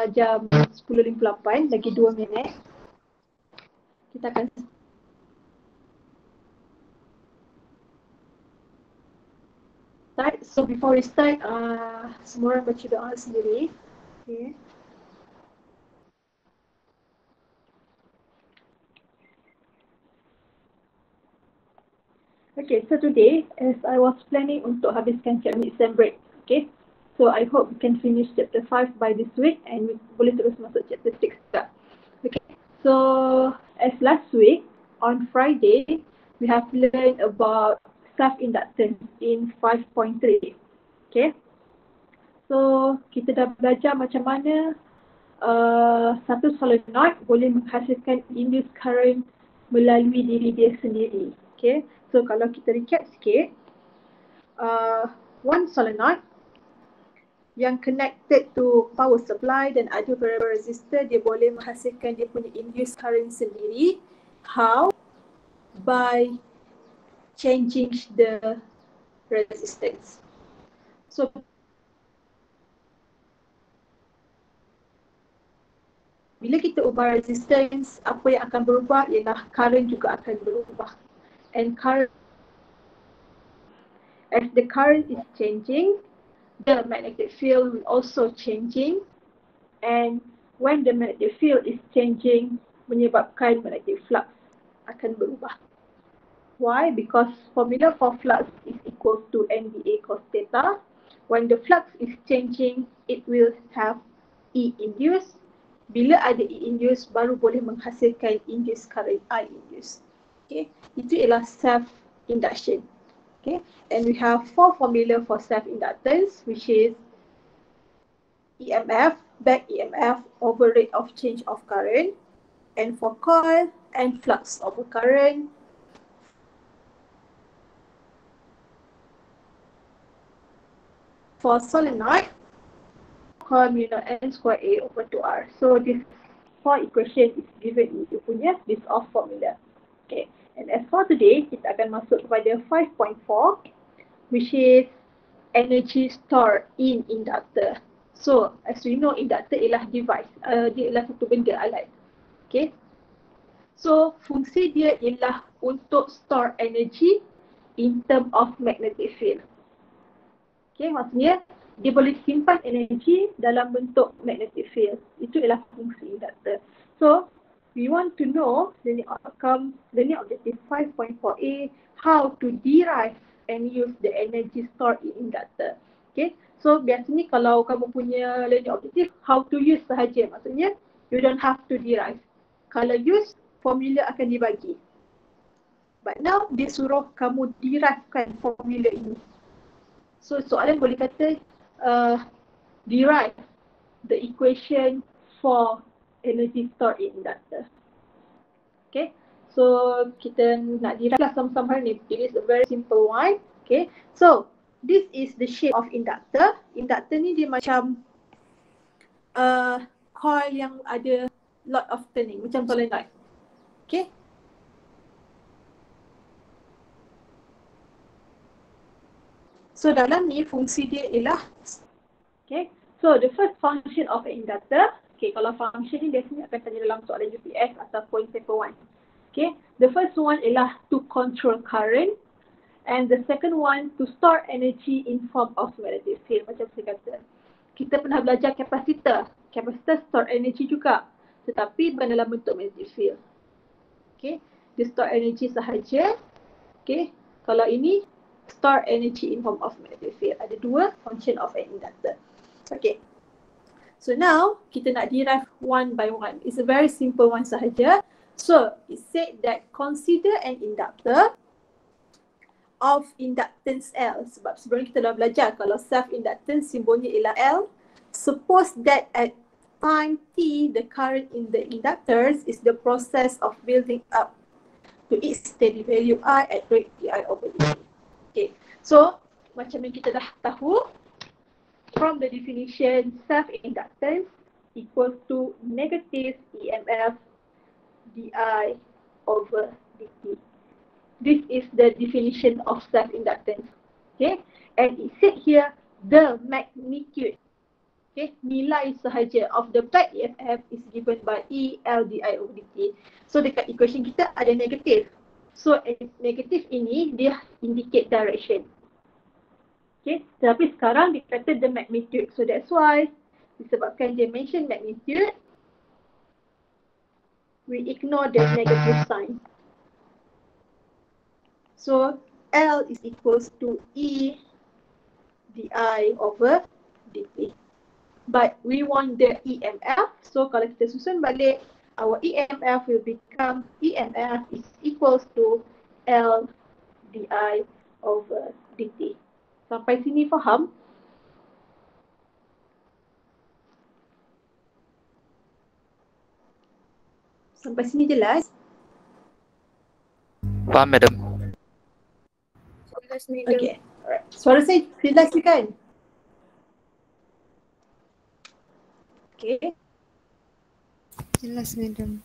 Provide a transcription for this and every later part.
dah jam 10.58, lagi 2 minit. Kita akan start. So before we start, uh, semua orang baca doa sendiri. Okay. Okay, so today as I was planning untuk habiskan chapter exam break, okay. So I hope we can finish chapter 5 by this week and we boleh terus masuk chapter 6 juga. Okay, so as last week on Friday, we have learned about self-inductance in 5.3. Okay, so kita dah belajar macam mana uh, satu solenoid boleh menghasilkan induced current melalui diri dia sendiri. Okay, So kalau kita recap sikit, uh, one solenoid yang connected to power supply dan ada variable resistor, dia boleh menghasilkan dia punya induced current sendiri. How? By changing the resistance. So bila kita ubah resistance, apa yang akan berubah ialah current juga akan berubah and current as the current is changing the magnetic field will also changing. And when the magnetic field is changing menyebabkan magnetic flux akan berubah. Why? Because formula for flux is equal to NBA cos theta. When the flux is changing it will have E induced. Bila ada E induced baru boleh menghasilkan induced current I induced. Okay, itu ialah self-induction. Okay, and we have four formula for self-inductance which is EMF, back EMF over rate of change of current and for coil and flux over current. For solenoid, coil mu naught n square A over 2R. So this four equation is given in you punya this off formula. Okay. And as for today, kita akan masuk kepada 5.4 which is energy stored in inductor. So, as we know, inductor ialah device. Uh, dia ialah satu benda alat. Okay. So, fungsi dia ialah untuk store energy in term of magnetic field. Okay, maksudnya dia boleh simpan energy dalam bentuk magnetic field. Itu ialah fungsi inductor. So, we want to know learning outcome, learning objective 5.4a, how to derive and use the energy stored in inductor. Okay, so biasanya kalau kamu punya learning objective, how to use sahaja maksudnya you don't have to derive. Kalau use, formula akan dibagi. But now dia suruh kamu derivekan formula ini. So soalan boleh kata uh, derive the equation for energy stored in inductor. Okay, so kita nak derive sama-sama hari ni. It is a very simple one. Okay, so this is the shape of inductor. Inductor ni dia macam uh, coil yang ada lot of turning macam solenoid. Okay. So dalam ni fungsi dia ialah okay. So the first function of an inductor Okay, kalau function ni biasanya akan tanya dalam soalan UPS ataupun paper one. Okay, the first one ialah to control current and the second one to store energy in form of magnetic field macam saya kata. Kita pernah belajar kapasitor. Kapasitor store energy juga tetapi bukan dalam bentuk magnetic field. Okay, dia store energy sahaja. Okay, kalau ini store energy in form of magnetic field. Ada dua function of an inductor. Okay. So now kita nak derive one by one. It's a very simple one sahaja. So it said that consider an inductor of inductance L. Sebab sebelum kita dah belajar kalau self-inductance simbolnya ialah L. Suppose that at time T, the current in the inductors is the process of building up to its steady value I at rate Pi over dt. Okay, so macam yang kita dah tahu, from the definition, self-inductance equals to negative EMF di over dt. This is the definition of self-inductance. Okay, and it said here the magnitude Okay, nilai sahaja of the back EMF is given by E L D I over dt. So dekat equation kita ada negatif. So negatif ini dia indicate direction. Okay, tapi sekarang dia kata the magnitude. So that's why disebabkan dia mention magnitude, we ignore the negative sign. So L is equals to E di over dt but we want the EMF. So kalau kita susun balik, our EMF will become EMF is equals to L di over dt. Sampai sini faham? Sampai sini jelas? Faham, madam. Okay. Alright. Suara saya jelas kan? Okay. Jelas, madam.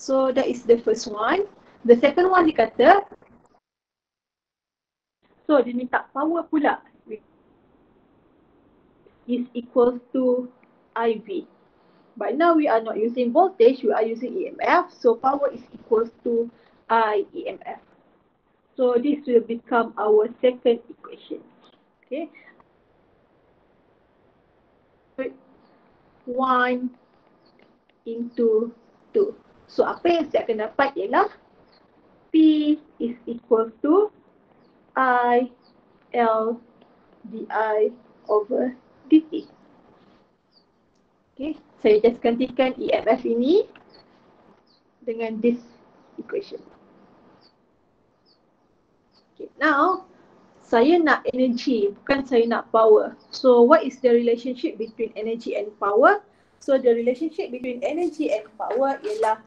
So that is the first one. The second one dia kata, so dia minta power pula is equals to IV. But now we are not using voltage, we are using EMF. So power is equals to I EMF. So this will become our second equation. Okay. 1 into 2. So apa yang saya akan dapat ialah P is equal to I L di over dt. Okay, saya just gantikan EMF ini dengan this equation. Okay, now saya nak energy, bukan saya nak power. So what is the relationship between energy and power? So the relationship between energy and power ialah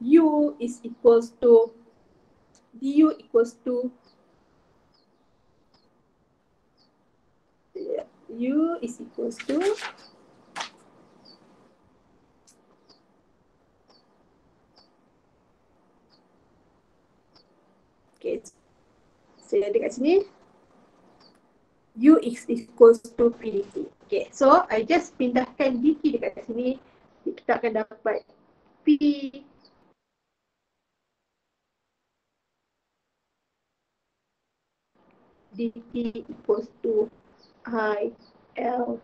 U is equals to du equals to U is equals to Okay, saya ada kat sini U is equals to PDT. Okay, so I just pindahkan DT dekat sini. Kita akan dapat P DT equals to I L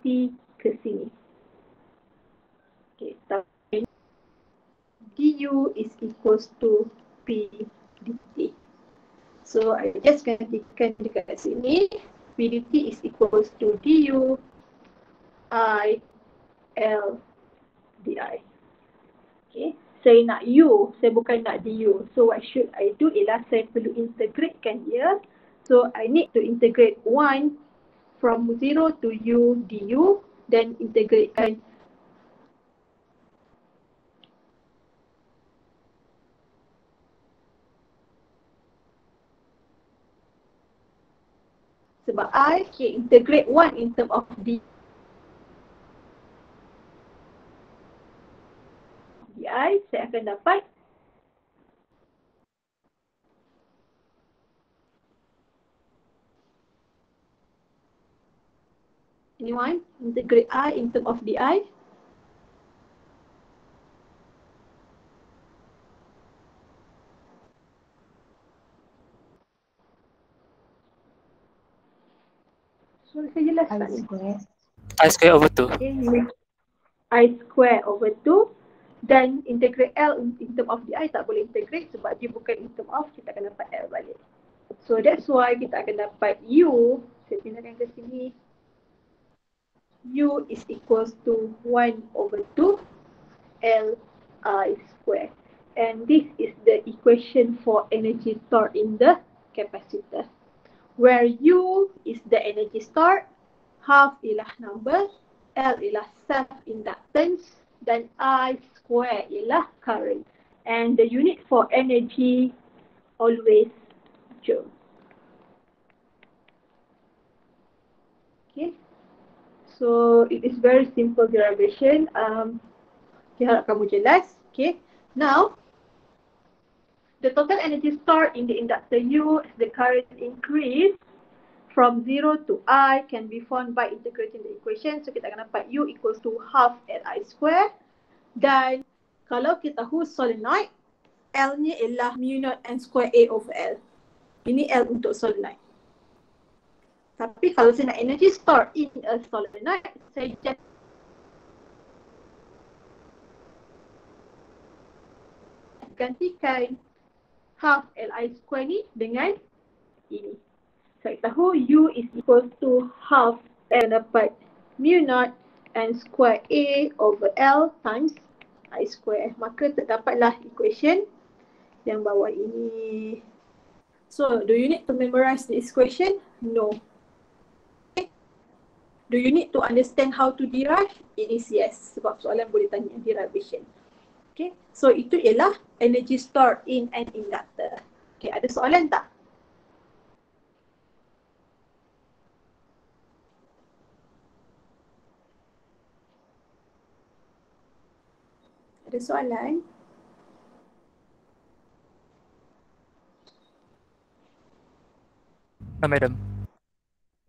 T ke sini. Okay, tapi DU is equals to P dt. So I just gantikan dekat sini. P dt is equals to du i l di. Okay. Saya nak u, saya bukan nak du. So what should I do ialah saya perlu integratekan dia. So I need to integrate 1 from 0 to u du then integratekan sebab I okay, integrate one in term of D. DI saya akan dapat Anyone? Integrate I in term of DI. So saya. I square. I square over 2. Okay, I square over 2 dan integrate L in term of the I tak boleh integrate sebab dia bukan in term of kita akan dapat L balik. So that's why kita akan dapat U, saya pindahkan ke sini. U is equals to 1 over 2 L I square. And this is the equation for energy stored in the capacitor where U is the energy stored, half ialah number, L ialah self-inductance, dan I square ialah current. And the unit for energy always joule. Okay. So it is very simple derivation. Um, saya harap kamu jelas. Okay. Now, the total energy stored in the inductor U as the current increase from 0 to I can be found by integrating the equation. So kita akan dapat U equals to half Li square. Dan kalau kita tahu solenoid, L ni ialah mu naught N square A over L. Ini L untuk solenoid. Tapi kalau saya nak energy stored in a solenoid, saya just gantikan half Li square ni dengan ini. Saya tahu U is equal to half L dapat mu naught N square A over L times I square. Maka terdapatlah equation yang bawah ini. So, do you need to memorize this equation? No. Do you need to understand how to derive? It is yes. Sebab soalan boleh tanya derivation. Okay. So, itu ialah energy stored in an inductor. Okay, ada soalan tak? Ada soalan? Ah, madam.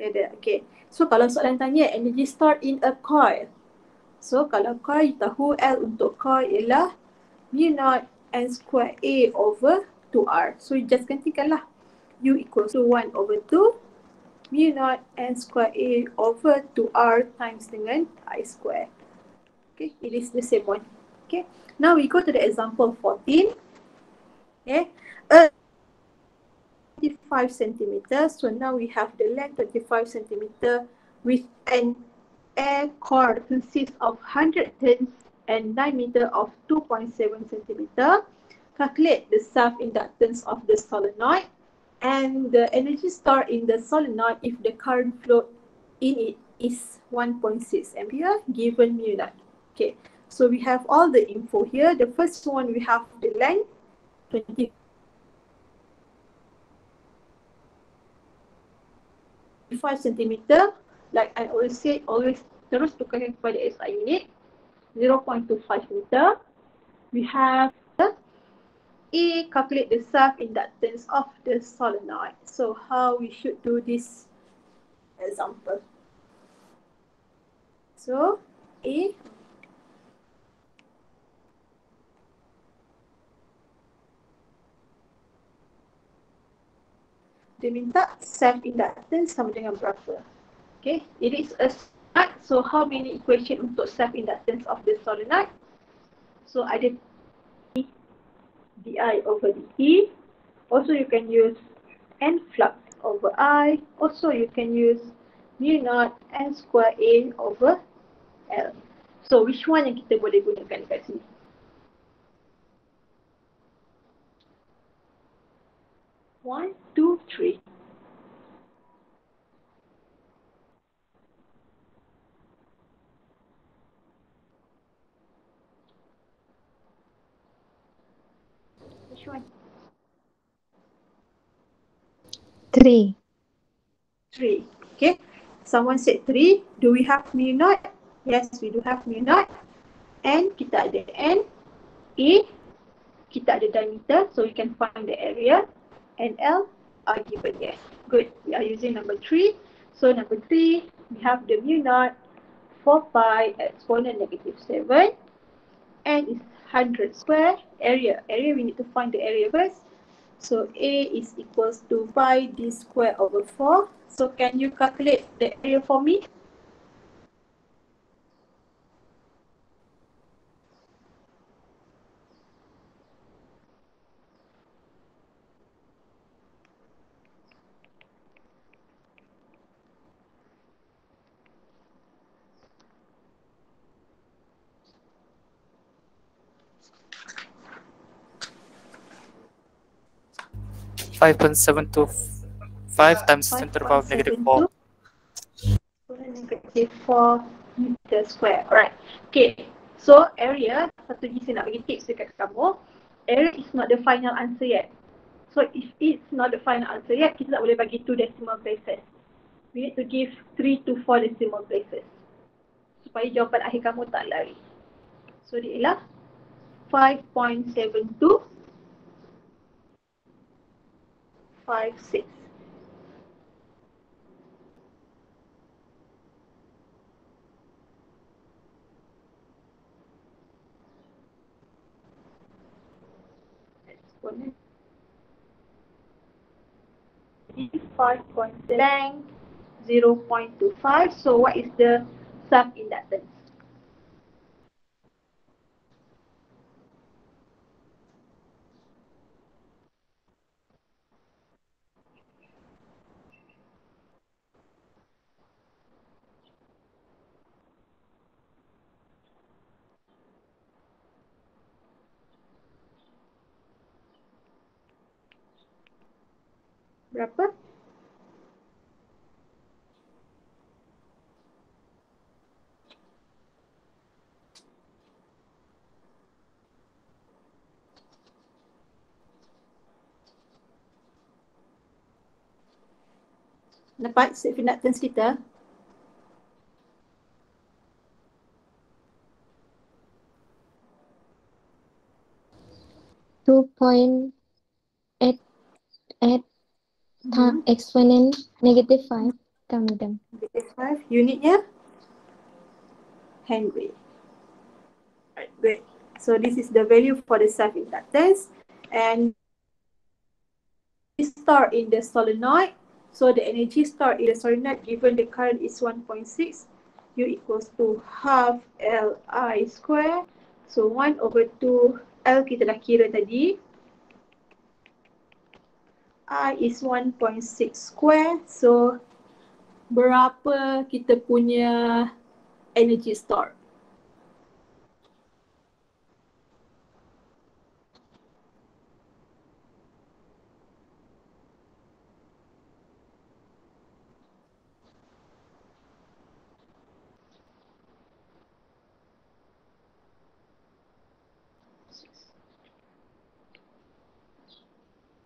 Ada. Okay. So kalau soalan tanya energy stored in a coil. So kalau coil tahu L untuk coil ialah mu naught N square A over 2R. So you just gantikanlah. U equals to 1 over 2 mu naught N square A over 2R times dengan I square. Okay, it is the same one. Okay, now we go to the example 14. Okay, a 25 centimeters. So now we have the length 25 centimeter with an air core consists of 100 turns and diameter of 2.7 centimeter. Calculate the self-inductance of the solenoid and the energy stored in the solenoid if the current flow in it is 1.6 ampere given mu naught. Okay, so we have all the info here. The first one we have the length 25 centimeter. Like I always say, always terus tukarkan kepada SI unit. 0.25 meter. We have A, calculate the self-inductance of the solenoid. So how we should do this example. So A dia minta self inductance sama dengan berapa. Okay, it is a solenoid. So how many equation untuk self inductance of the solenoid? So ada di over dt. Also you can use n flux over i. Also you can use mu naught n square a over l. So which one yang kita boleh gunakan dekat sini? One, two, three. Which one? Three. Three. Okay. Someone said three. Do we have mu naught? Yes, we do have mu naught. And kita ada n. A. Kita ada diameter. So we can find the area. And L are given there. Good. We are using number three. So number three, we have the mu naught 4 pi exponent negative 7. And it's 100 square area. Area, we need to find the area first. So A is equals to pi d square over 4. So can you calculate the area for me? Five point seven two five times ten to the power of negative four. Negative 4 meter square. Alright. Okay. So area, satu lagi saya nak bagi tips dekat kamu. Area is not the final answer yet. So if it's not the final answer yet, kita tak boleh bagi two decimal places. We need to give three to four decimal places. Supaya jawapan akhir kamu tak lari. So dia ialah 5.72 0.56. Exponent is 5.7 length 0.25. So what is the self-inductance? Berapa? Dapat self-inductance kita? Two point eight eight ta- exponent negative five. Come madam. Negative 5. Unitnya? Henry. Right, good. So this is the value for the self-inductance and stored in the solenoid. So the energy stored in the solenoid given the current is 1.6 U equals to half Li square. So 1 over 2 L kita dah kira tadi. I is 1.6 square. So berapa kita punya energy stored?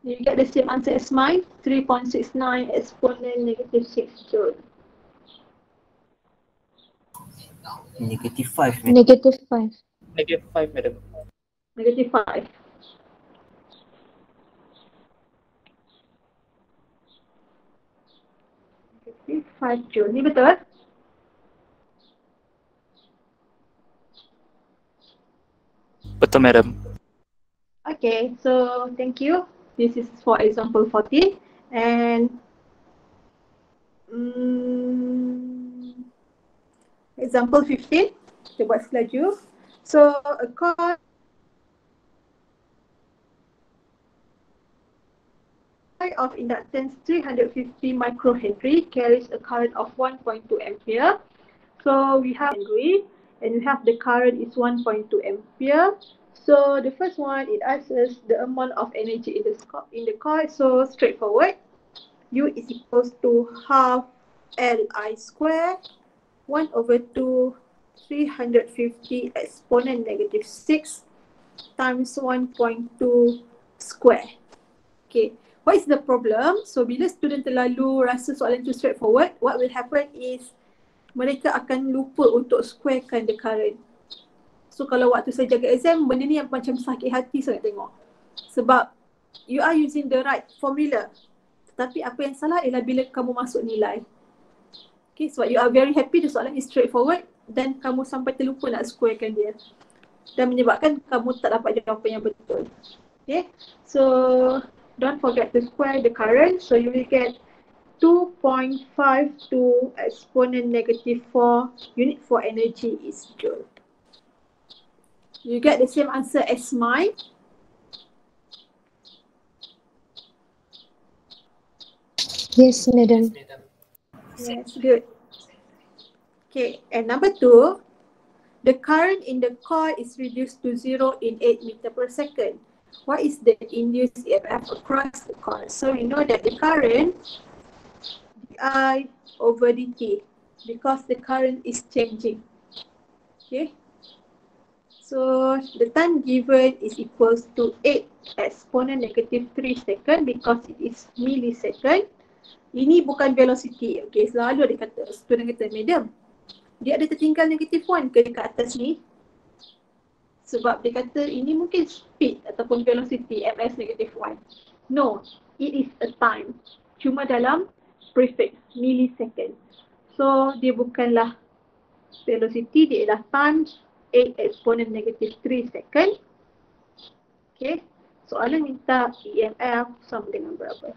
You get the same answer as mine, 3.69 exponent negative 6 joule. Negative 5 madam. Negative five. Negative 5, madam. Negative 5. Negative 5 joule. Ni betul? Eh? Betul, madam. Okay, so thank you. This is for example 40 and mm, example 15. Kita buat selaju. So a coil of inductance 350 microhenry carries a current of 1.2 ampere. So we have Henry and we have the current is 1.2 ampere. So the first one it asks us the amount of energy in the in the coil. So straightforward. U is equals to half Li square 1 over 2 350 exponent negative 6 times 1.2 square. Okay, what is the problem? So bila student terlalu rasa soalan tu straightforward, what will happen is mereka akan lupa untuk squarekan the current. So kalau waktu saya jaga exam, benda ni yang macam sakit hati sangat tengok. Sebab you are using the right formula. Tetapi apa yang salah ialah bila kamu masuk nilai. Okay, sebab you are very happy the soalan is straightforward dan kamu sampai terlupa nak squarekan dia. Dan menyebabkan kamu tak dapat jawapan yang betul. Okay, so don't forget to square the current. So you will get 2.52 exponent negative 4 unit for energy is joule. You get the same answer as mine. Yes, madam. Yes, good. Okay, and number two, the current in the coil is reduced to zero in 8 meter per second. What is the induced EMF across the coil? So we know that the current I over dt because the current is changing. Okay. So the time given is equals to 8 exponent negative 3 second because it is millisecond. Ini bukan velocity. Okay, selalu ada kata, student kata, madam, dia ada tertinggal negative 1 ke dekat atas ni? Sebab dia kata ini mungkin speed ataupun velocity ms negative 1. No, it is a time. Cuma dalam prefix, millisecond. So dia bukanlah velocity, dia adalah time 8 exponent negative 3 second. Okay, soalan minta EMF sama dengan berapa?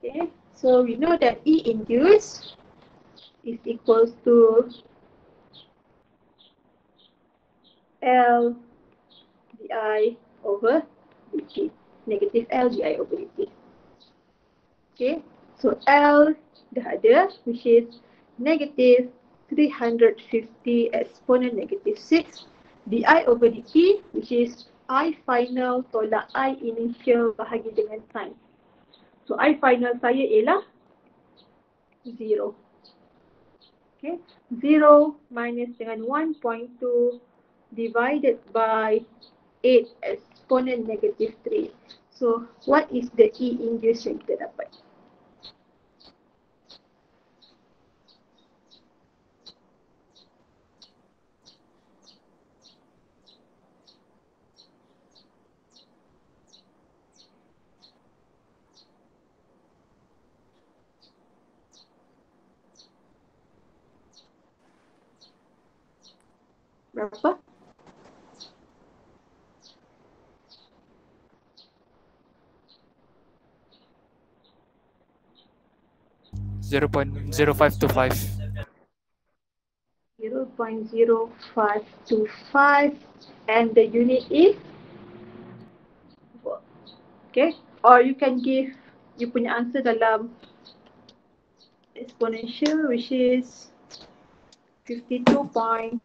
Okay, so we know that E induced is equals to L di over dt. Negative L di over dt. Okay, so L dah ada which is negative 350 exponent negative 6 di over dt which is I final tolak I initial bahagi dengan time. So I final saya ialah 0. Okay, 0 minus dengan 1.2 divided by 8 exponent negative 3. So what is the E induced yang kita dapat? Berapa? Zero point zero five two five. 0.0525 and the unit is. Okay, or you can give you punya answer dalam exponential which is 52 point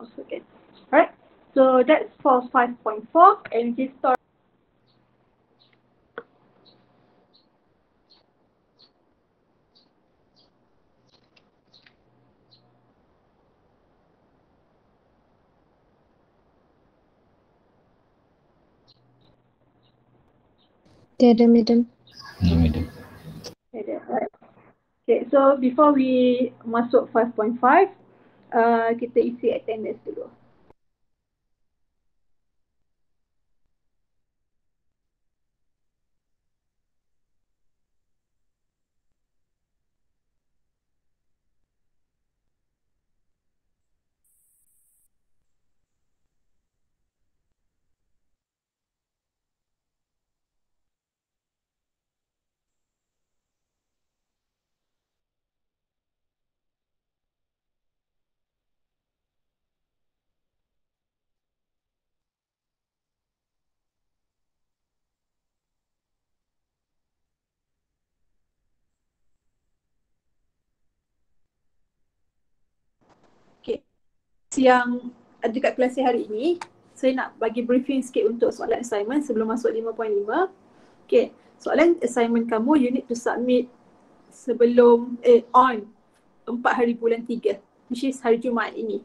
also can. Alright, so that's for 5.4 energy storage. Tiada, madam. No, madam. Okay, alright. Okay, so before we masuk 5.5, uh, kita isi attendance dulu. Yang dekat kelas hari ini, saya nak bagi briefing sikit untuk soalan assignment sebelum masuk 5.5. Okay, soalan assignment kamu you need to submit sebelum eh on 4 hari bulan 3 which is hari Jumaat ini.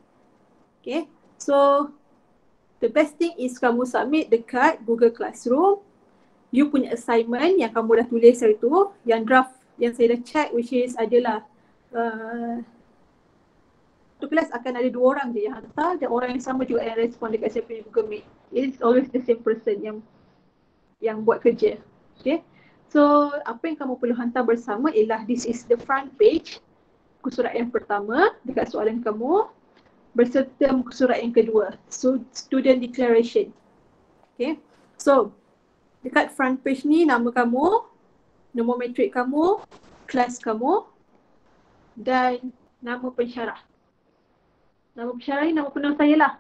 Okay, so the best thing is kamu submit dekat Google Classroom. You punya assignment yang kamu dah tulis hari tu, yang draft yang saya dah check which is adalah uh, satu kelas akan ada dua orang je yang hantar dan orang yang sama juga yang respon dekat saya punya Google Meet. It's always the same person yang yang buat kerja. Okay. So apa yang kamu perlu hantar bersama ialah this is the front page muka surat yang pertama dekat soalan kamu berserta muka surat yang kedua. So student declaration. Okay. So dekat front page ni nama kamu, nombor matrik kamu, kelas kamu dan nama pensyarah. Nama pensyarah ni nama penuh saya lah.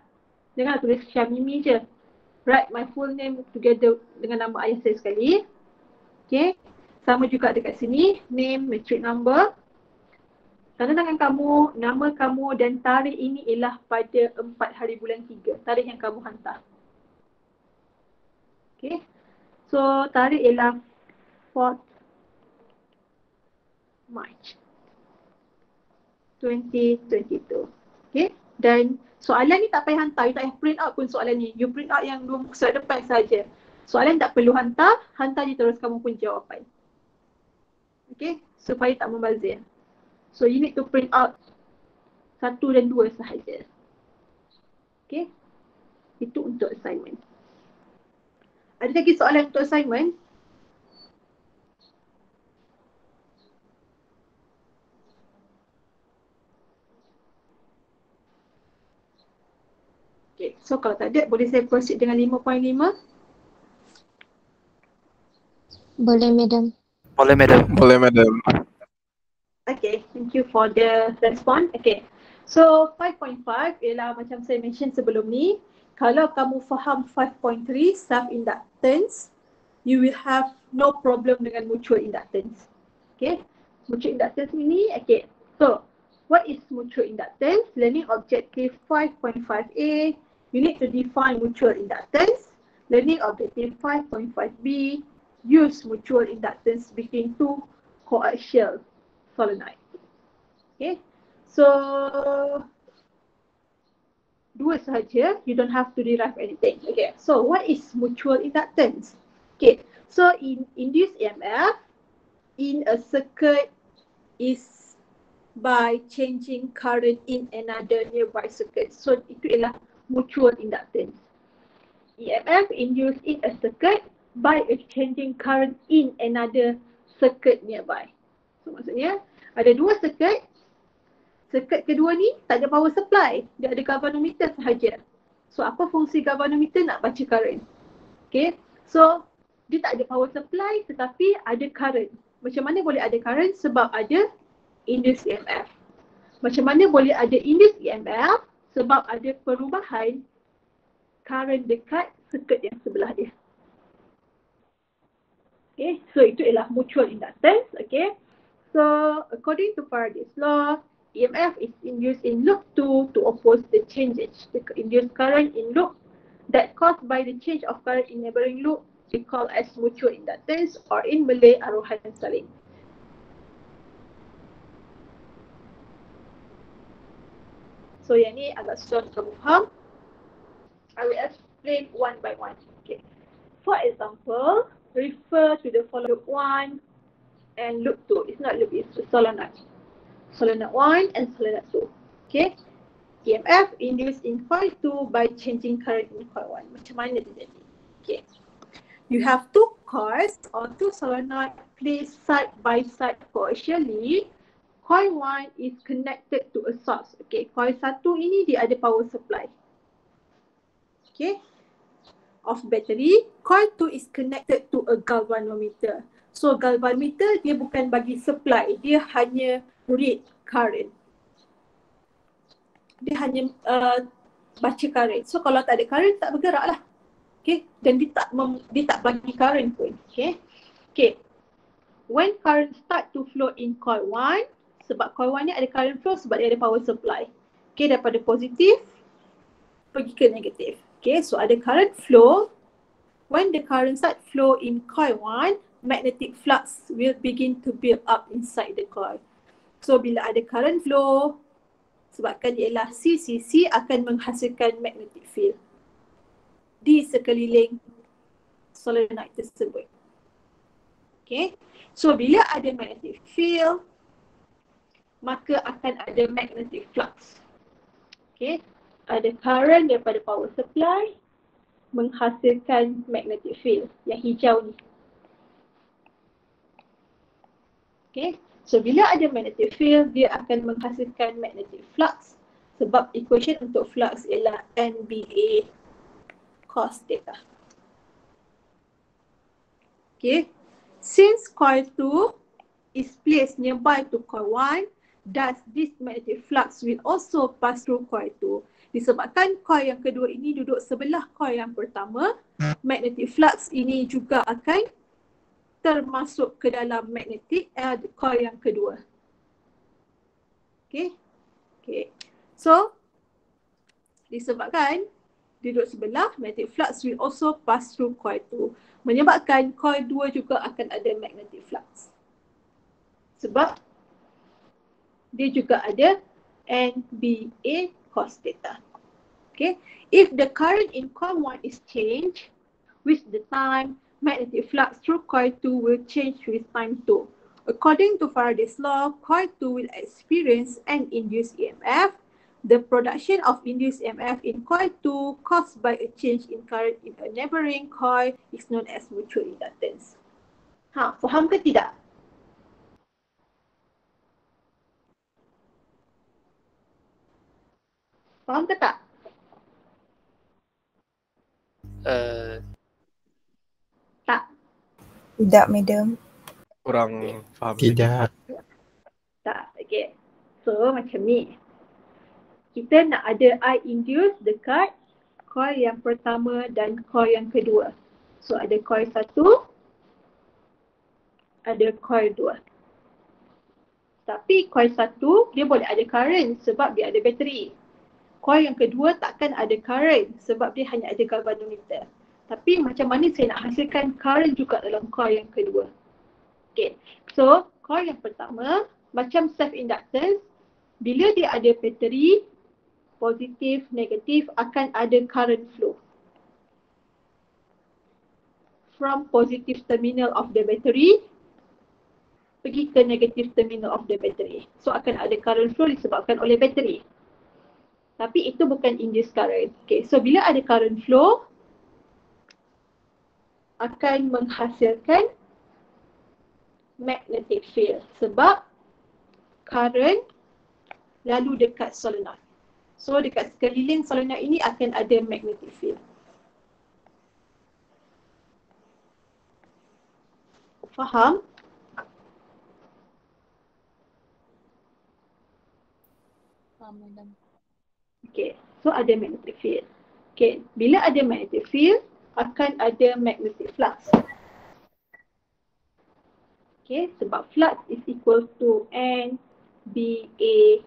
Janganlah tulis Syamimi je. Write my full name together dengan nama ayah saya sekali. Okay. Sama juga dekat sini. Name, matric number. Tanda tangan kamu, nama kamu dan tarikh ini ialah pada 4 hari bulan 3. Tarikh yang kamu hantar. Okay. So tarikh ialah 4 March 2022. Okay. Dan soalan ni tak payah hantar, you tak payah print out pun soalan ni. You print out yang dua surat depan saja. Soalan tak perlu hantar, hantar je terus kamu pun jawapan. Okay, supaya tak membazir. So you need to print out satu dan dua sahaja. Okay, itu untuk assignment. Ada lagi soalan untuk assignment? Okay, so kalau tak ada boleh saya proceed dengan 5.5. Boleh, madam. Boleh, madam. Boleh, madam. Okay, thank you for the response. Okay, so 5.5 ialah macam saya mention sebelum ni, kalau kamu faham 5.3 self-inductance, you will have no problem dengan mutual inductance. Okay, mutual inductance ini, okay, so what is mutual inductance? Learning objective 5.5a, you need to define mutual inductance. Learning objective 5.5b, use mutual inductance between two coaxial solenoid. Okay, so dua sahaja, you don't have to derive anything. Okay, so what is mutual inductance? Okay, so in induced EMF, in a circuit is by changing current in another nearby circuit. So itu ialah mutual inductance. EMF induced in a circuit by a changing current in another circuit nearby. So maksudnya ada dua circuit. Circuit kedua ni tak ada power supply. Dia ada galvanometer sahaja. So apa fungsi galvanometer nak baca current? Okay. So dia tak ada power supply tetapi ada current. Macam mana boleh ada current? Sebab ada induced EMF. Macam mana boleh ada induced EMF? Sebab ada perubahan current dekat circuit yang sebelah dia. Okay, so itu ialah mutual inductance. Okay, so according to Faraday's law, EMF is induced in loop 2 to oppose the changes. The induced current in loop that caused by the change of current in neighboring loop we call as mutual inductance or in Malay aruhan saling. So yang ni agak susah untuk faham. I will explain one by one. Okay. For example, refer to the following 1 and loop 2. It's not loop, it's solenoid. Solenoid 1 and solenoid 2. Okay. EMF induced in coil 2 by changing current in coil 1. Macam mana dia jadi? Okay. You have two coils or two solenoid placed side by side coaxially. Coil 1 is connected to a source. Okay, coil 1 ini dia ada power supply. Okay. Of battery, coil 2 is connected to a galvanometer. So galvanometer dia bukan bagi supply, dia hanya read current. Dia hanya uh, baca current. So kalau tak ada current tak bergerak lah. Okay, dan dia tak mem, dia tak bagi current pun. Okay. Okay. When current start to flow in coil 1, sebab coil 1 ni ada current flow sebab dia ada power supply. Okay, daripada positif pergi ke negatif. Okay, so ada current flow. When the current start flow in coil 1, magnetic flux will begin to build up inside the coil. So bila ada current flow, sebabkan ialah CCC akan menghasilkan magnetic field di sekeliling solenoid tersebut. Okay, so bila ada magnetic field, maka akan ada magnetic flux. Okay, ada current daripada power supply menghasilkan magnetic field yang hijau ni. Okay, so bila ada magnetic field, dia akan menghasilkan magnetic flux sebab equation untuk flux ialah NBA cos theta. Okay, since coil 2 is placed nearby to coil 1, thus this magnetic flux will also pass through coil 2. Disebabkan coil yang kedua ini duduk sebelah coil yang pertama, magnetic flux ini juga akan termasuk ke dalam magnetic uh, coil yang kedua. Okay. Okay. So, disebabkan duduk sebelah, magnetic flux will also pass through coil 2. Menyebabkan coil 2 juga akan ada magnetic flux. Sebab dia juga ada NBA cos theta. Okay. If the current in coil 1 is changed with the time, magnetic flux through coil 2 will change with time too. according to Faraday's law, coil 2 will experience an induced EMF. The production of induced EMF in coil 2 caused by a change in current in a neighboring coil is known as mutual inductance. Ha, faham ke tidak? Faham ke tak? Uh, Tak. Tidak, madam. Kurang faham. Tidak. Tak. Okay. So macam ni. Kita nak ada I induce dekat coil yang pertama dan coil yang kedua. So ada coil satu, ada coil dua. Tapi coil satu dia boleh ada current sebab dia ada bateri. Coil yang kedua takkan ada current sebab dia hanya ada galvanometer. Tapi macam mana saya nak hasilkan current juga dalam coil yang kedua. Okay. So coil yang pertama macam self inductance bila dia ada bateri positif, negatif akan ada current flow. From positive terminal of the battery pergi ke negative terminal of the battery. So akan ada current flow disebabkan oleh bateri. Tapi itu bukan induced current. Okay, so bila ada current flow akan menghasilkan magnetic field sebab current lalu dekat solenoid. So dekat sekeliling solenoid ini akan ada magnetic field. Faham? Faham, madam. Okay, so ada magnetic field. Okay, bila ada magnetic field, akan ada magnetic flux. Okay, sebab flux is equal to N B A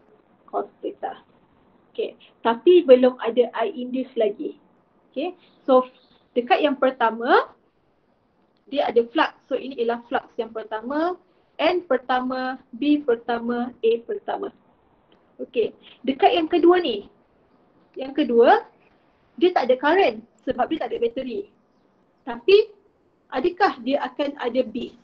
cos theta. Okay, tapi belum ada I induce lagi. Okay, so dekat yang pertama, dia ada flux. So ini ialah flux yang pertama, N pertama, B pertama, A pertama. Okay, dekat yang kedua ni, yang kedua, dia tak ada current sebab dia tak ada bateri. Tapi adakah dia akan ada B?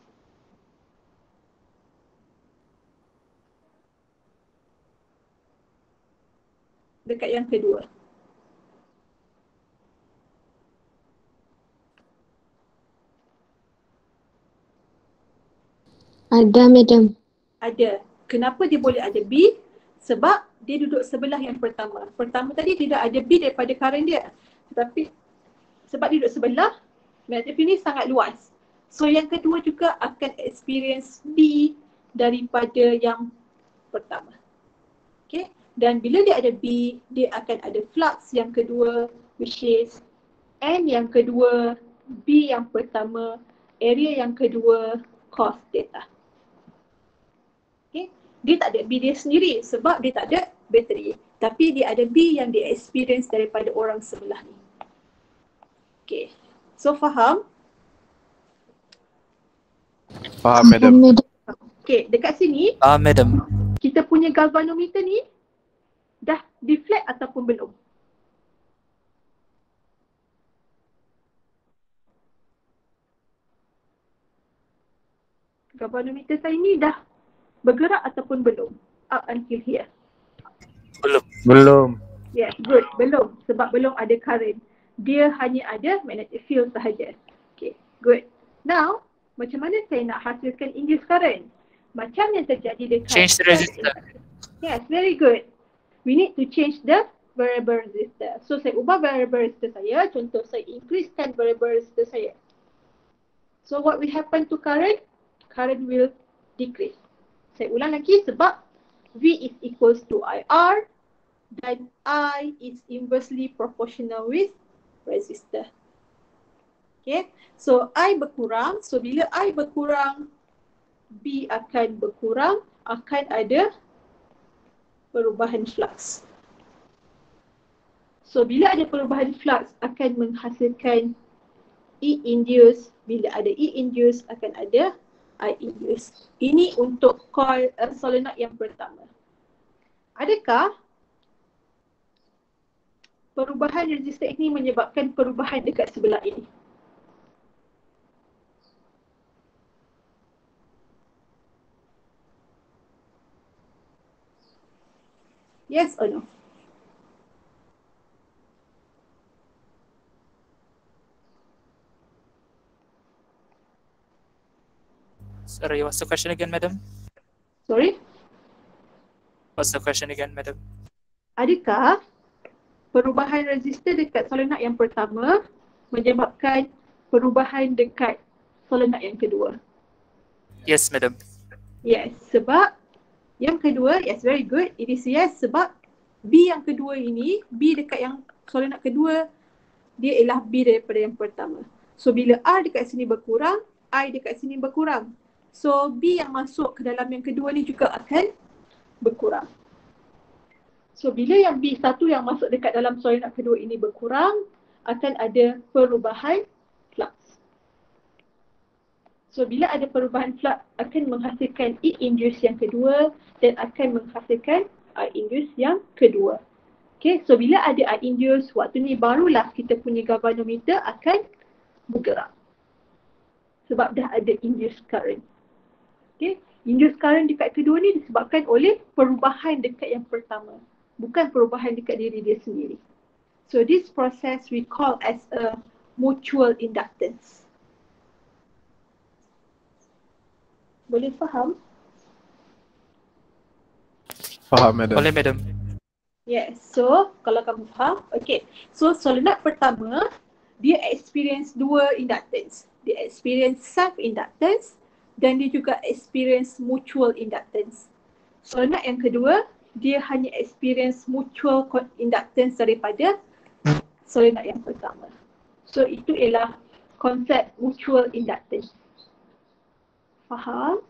Dekat yang kedua. Ada, madam. Ada. Kenapa dia boleh ada B? Sebab dia duduk sebelah yang pertama. Pertama tadi tidak ada B daripada current dia. Tetapi sebab dia duduk sebelah, magnetic field ni sangat luas. So yang kedua juga akan experience B daripada yang pertama. Okay. Dan bila dia ada B, dia akan ada flux yang kedua which is N yang kedua, B yang pertama, area yang kedua, cos theta. Dia tak ada B dia sendiri sebab dia tak ada bateri. Tapi dia ada B yang dia experience daripada orang sebelah ni. Okay. So faham? Faham, madam. madam. Okay, dekat sini ah, madam. kita punya galvanometer ni dah deflect ataupun belum? Galvanometer saya ni dah bergerak ataupun belum? Up until here. Belum. Belum. Yes, good. Belum. Sebab belum ada current. Dia hanya ada magnetic field sahaja. Okay, good. Now, macam mana saya nak hasilkan induced current? Macam yang terjadi dekat Change the resistor. Yes, very good. We need to change the variable resistor. So saya ubah variable resistor saya. Contoh saya increasekan variable resistor saya. So what will happen to current? Current will decrease. Saya ulang lagi sebab V is equals to IR dan I is inversely proportional with resistor. Okay, so I berkurang. So bila I berkurang, B akan berkurang, akan ada perubahan flux. So bila ada perubahan flux akan menghasilkan E induce. Bila ada E induce akan ada. IEUs. Ini untuk call eh, uh, solenoid yang pertama. Adakah perubahan register ini menyebabkan perubahan dekat sebelah ini? Yes or no? Sorry, what's the question again, madam? Sorry? What's the question again, madam? Adakah perubahan resistor dekat solenoid yang pertama menyebabkan perubahan dekat solenoid yang kedua? Yes, madam. Yes, sebab yang kedua, yes very good. It is yes sebab B yang kedua ini, B dekat yang solenoid kedua, dia ialah B daripada yang pertama. So bila R dekat sini berkurang, I dekat sini berkurang. So B yang masuk ke dalam yang kedua ni juga akan berkurang. So bila yang B satu yang masuk dekat dalam solenoid kedua ini berkurang, akan ada perubahan flux. So bila ada perubahan flux akan menghasilkan E induce yang kedua dan akan menghasilkan I induce yang kedua. Okay, so bila ada I induce, waktu ni barulah kita punya galvanometer akan bergerak. Sebab dah ada induced current. Okay, induced current dekat kedua ni disebabkan oleh perubahan dekat yang pertama. Bukan perubahan dekat diri dia sendiri. So this process we call as a mutual inductance. Boleh faham? Faham, madam. Boleh, madam. Yes, so kalau kamu faham, okay. So solenoid pertama, dia experience dua inductance. Dia experience self-inductance dan dia juga experience mutual inductance. Solenoid yang kedua, dia hanya experience mutual inductance daripada solenoid yang pertama. So itu ialah konsep mutual inductance. Faham?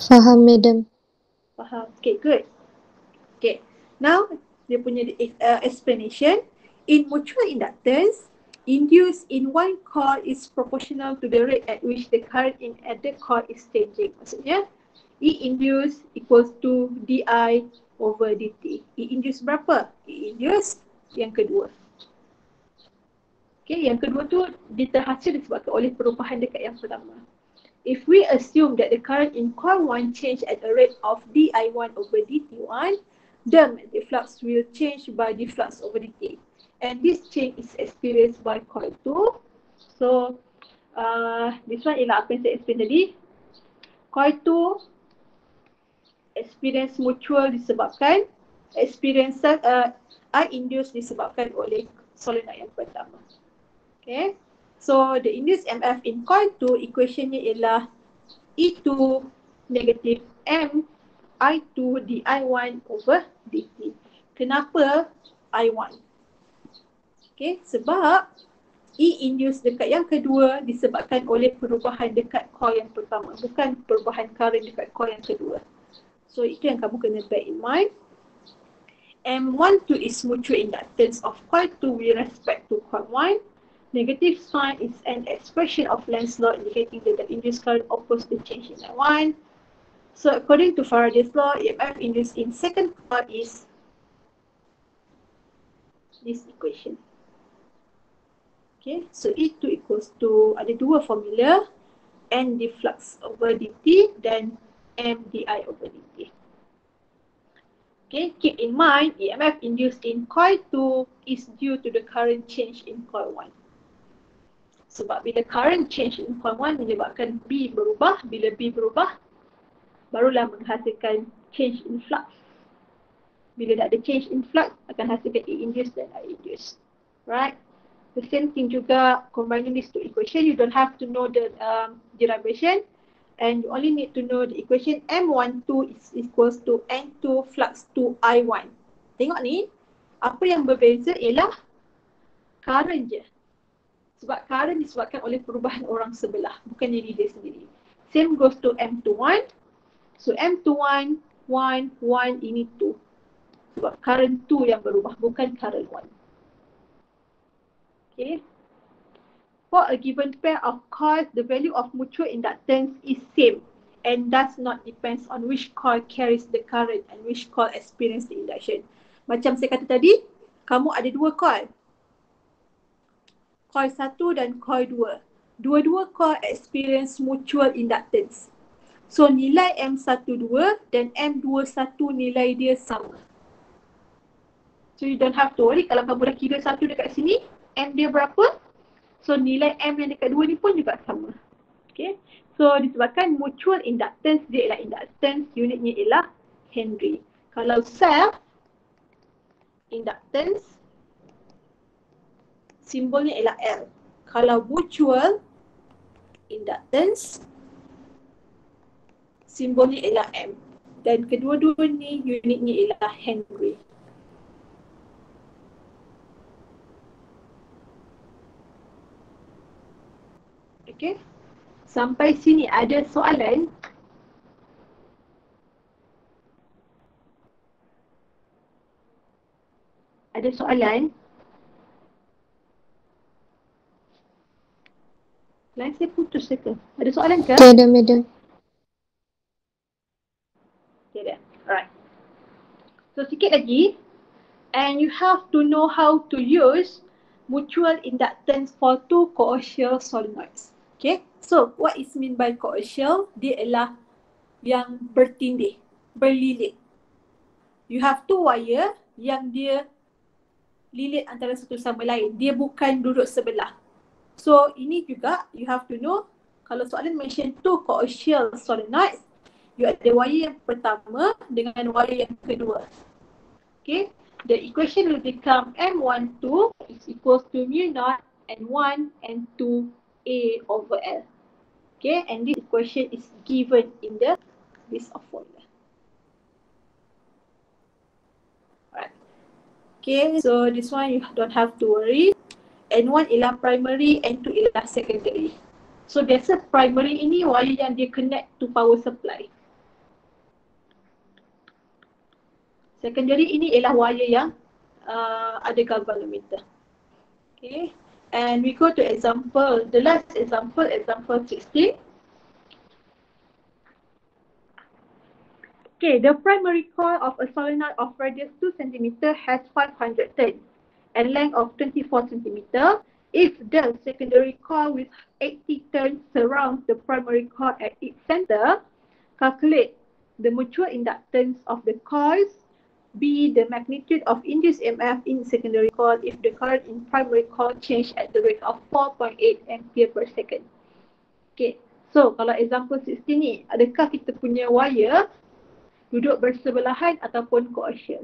Faham, madam. Faham. Okay, good. Okay, now dia punya uh, explanation. In mutual inductance, induced in one coil is proportional to the rate at which the current in other coil is changing. Maksudnya, E induced equals to DI over DT. E induced berapa? E induced yang kedua. Okay, yang kedua tu dia terhasil disebabkan oleh perubahan dekat yang pertama. If we assume that the current in coil 1 change at a rate of DI1 over DT1, the magnetic flux will change by the flux over dt. And this change is experienced by coil 2. So, uh, this one ialah apa yang saya explain tadi. Coil 2 experience mutual disebabkan experience uh, I induced disebabkan oleh solenoid yang pertama. Okay. So the induced MF in coil 2 equationnya ialah E2 negative M I2 DI1 over DT. Kenapa I1? Okay, sebab E induced dekat yang kedua disebabkan oleh perubahan dekat coil yang pertama. Bukan perubahan current dekat coil yang kedua. So itu yang kamu kena bear in mind. M12 is mutual inductance of coil 2 with respect to coil 1. Negative sign is an expression of Lenz law indicating that the induced current opposes the change in I1. So according to Faraday's law, EMF induced in second coil is this equation. Okay, so E2 equals to, ada dua formula, N d flux over dt dan M di over dt. Okay, keep in mind EMF induced in coil 2 is due to the current change in coil 1. Sebab bila current change in coil 1 menyebabkan B berubah, bila B berubah, barulah menghasilkan change in flux. Bila dah ada change in flux, akan hasilkan E induced dan I induced. Right? The same thing juga combining these two equation, you don't have to know the um, derivation and you only need to know the equation M12 is equals to N2 flux to I1. Tengok ni, apa yang berbeza ialah current je. Sebab current disebabkan oleh perubahan orang sebelah, bukan diri dia sendiri. Same goes to M21. So M21, 1, 1 ini 2. Sebab current 2 yang berubah, bukan current 1. Okay. For a given pair of coils, the value of mutual inductance is same and does not depends on which coil carries the current and which coil experience the induction. Macam saya kata tadi, kamu ada dua coil. Coil satu dan coil dua. Dua-dua coil experience mutual inductance. So nilai M12 dan M21 nilai dia sama. So you don't have to worry kalau kamu dah kira satu dekat sini, M dia berapa? So nilai M yang dekat dua ni pun juga sama. Okay. So disebabkan mutual inductance dia ialah inductance, unitnya ialah Henry. Kalau self inductance simbolnya ialah L. Kalau mutual inductance simbolnya ialah M. Dan kedua-dua ni unitnya ialah Henry. Okay. Sampai sini ada soalan? Ada soalan? Line saya putus ke? Ada soalan ke? Tiada, madam. Alright. So sikit lagi. And you have to know how to use mutual inductance for two coaxial solenoids. Okay. So what is mean by coaxial? Dia ialah yang bertindih, berlilit. You have two wire yang dia lilit antara satu sama lain. Dia bukan duduk sebelah. So ini juga you have to know kalau soalan mention two coaxial solenoids, you ada wire yang pertama dengan wire yang kedua. Okay, the equation will become M12 is equals to mu naught and 1 and 2 A over L. Okay, and this equation is given in the list of formula. Alright. Okay, so this one you don't have to worry. N1 ialah primary, N2 ialah secondary. So biasa primary ini wire yang dia connect to power supply. Secondary ini ialah wire yang uh, ada galvanometer. Okay. And we go to example, the last example, example 16. Okay, the primary coil of a solenoid of radius 2 cm has 500 turns and length of 24 cm. If the secondary coil with 80 turns surrounds the primary coil at its center, calculate the mutual inductance of the coils B. The magnitude of induced EMF in secondary coil if the current in primary coil change at the rate of 4.8 ampere per second. Okay, so kalau example 16 ni, adakah kita punya wire duduk bersebelahan ataupun coaxial?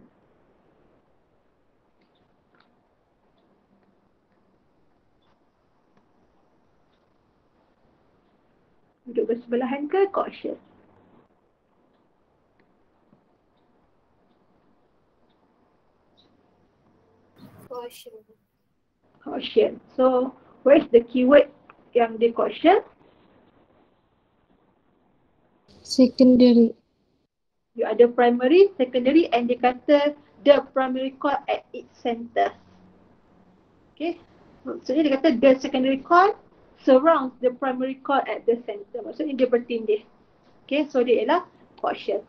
Duduk bersebelahan ke coaxial? Caution. So, where is the keyword yang dia caution? Secondary. You ada primary, secondary and dia kata the primary coil at its center. Okay. Maksudnya dia kata the secondary coil surrounds the primary coil at the center. Maksudnya dia bertindih. Okay, so dia ialah caution.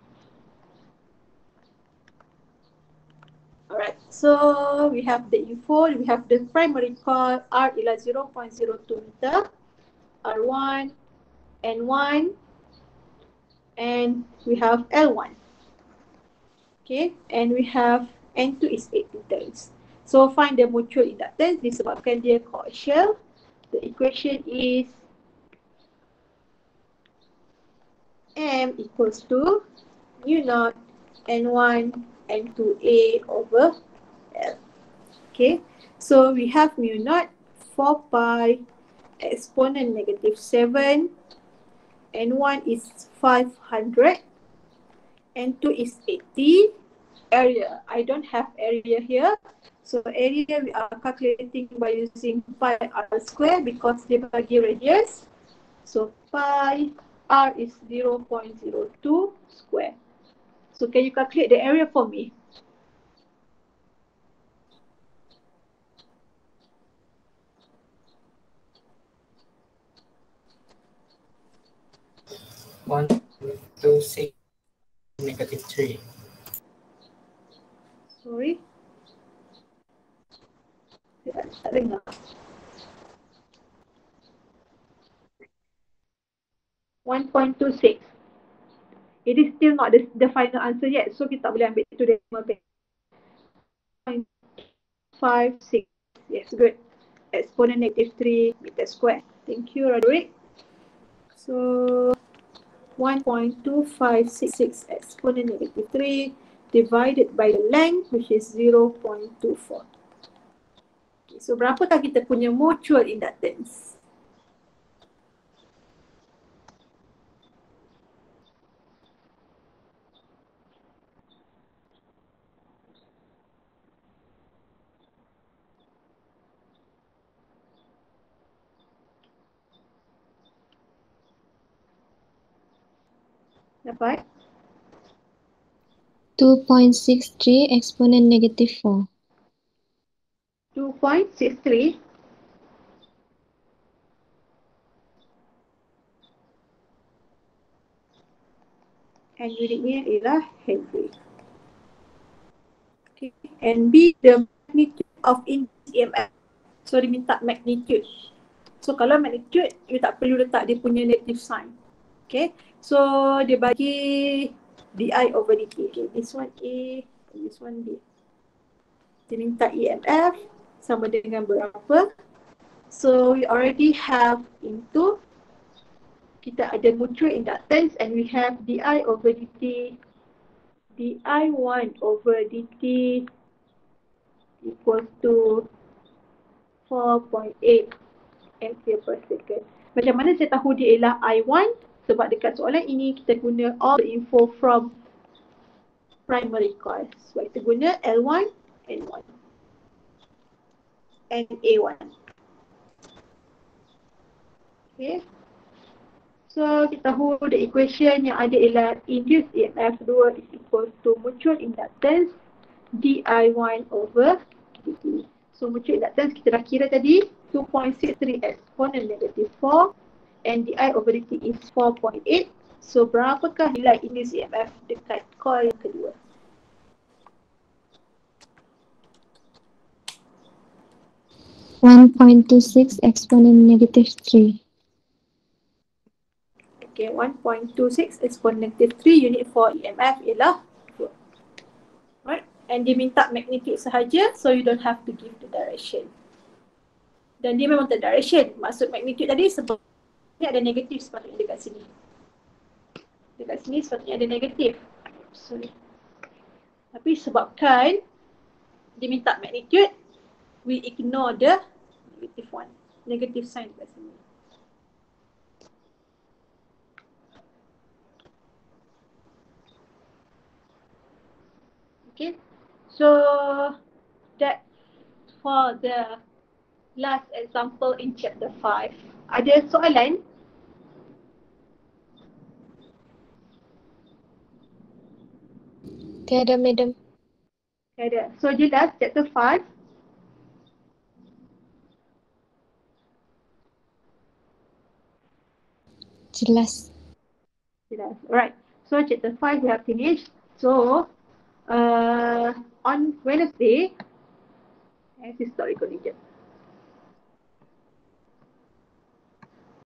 Alright, so we have the info, we have the primary coil R ialah 0.02 meter, R1, N1, and we have L1. Okay, and we have N2 is 8 meters. So find the mutual inductance disebabkan dia coaxial. The equation is M equals to mu naught N1 and 2a over L. Okay, so we have mu naught 4 pi exponent negative 7 and 1 is 500 and 2 is 80 area. I don't have area here. So area we are calculating by using pi r square because dia bagi radius. So pi r is 0.02 square. So can you calculate the area for me? One, two, six, negative three. Sorry. Tak dengar. One point two six. It is still not the, the final answer yet. So kita tak boleh ambil tu decimal back. 0.56. Yes, good. Exponent negative 3 meter square. Thank you, Roderick. So 1.2566 exponent negative 3 divided by the length which is 0.24. Okay, so berapakah kita punya mutual inductance? Dapat? 2.63 exponent negative 4. 2.63 and unitnya ialah Henry. Okay. And B the magnitude of induced EMF. So dia minta magnitude. So kalau magnitude, you tak perlu letak dia punya negative sign. Okay. So dia bagi DI over DT. Okay. This one A, this one B. Dia minta EMF sama dengan berapa. So we already have into kita ada mutual inductance and we have DI over DT DI1 over DT equals to 4.8 ampere per second. Macam mana saya tahu dia ialah I1? Sebab dekat soalan ini kita guna all the info from primary coil. So kita guna L1 and 1 and A1. Okay. So kita tahu the equation yang ada ialah induced EMF 2 is equal to mutual inductance DI1 over dt. So mutual inductance kita dah kira tadi 2.63 exponent negative 4 and DI over dt is 4.8. So berapakah nilai induced EMF dekat coil yang kedua? One point two six exponent negative three. Okay, 1.26 exponent negative 3 unit for EMF ialah 2. Right? And dia minta magnitude sahaja so you don't have to give the direction. Dan dia memang tak direction. Maksud magnitude tadi sebab ni ada negatif sepatutnya dekat sini. Dekat sini sepatutnya ada negatif. Sorry. Tapi sebabkan dia minta magnitude, we ignore the negative one. Negative sign dekat sini. Okay, so that's for the last example in chapter 5. Ada soalan? Tiada madam. Ada. So jelas chapter 5. Jelas. Jelas. Alright. So chapter 5 we have finished. So uh, on Wednesday, as historical region.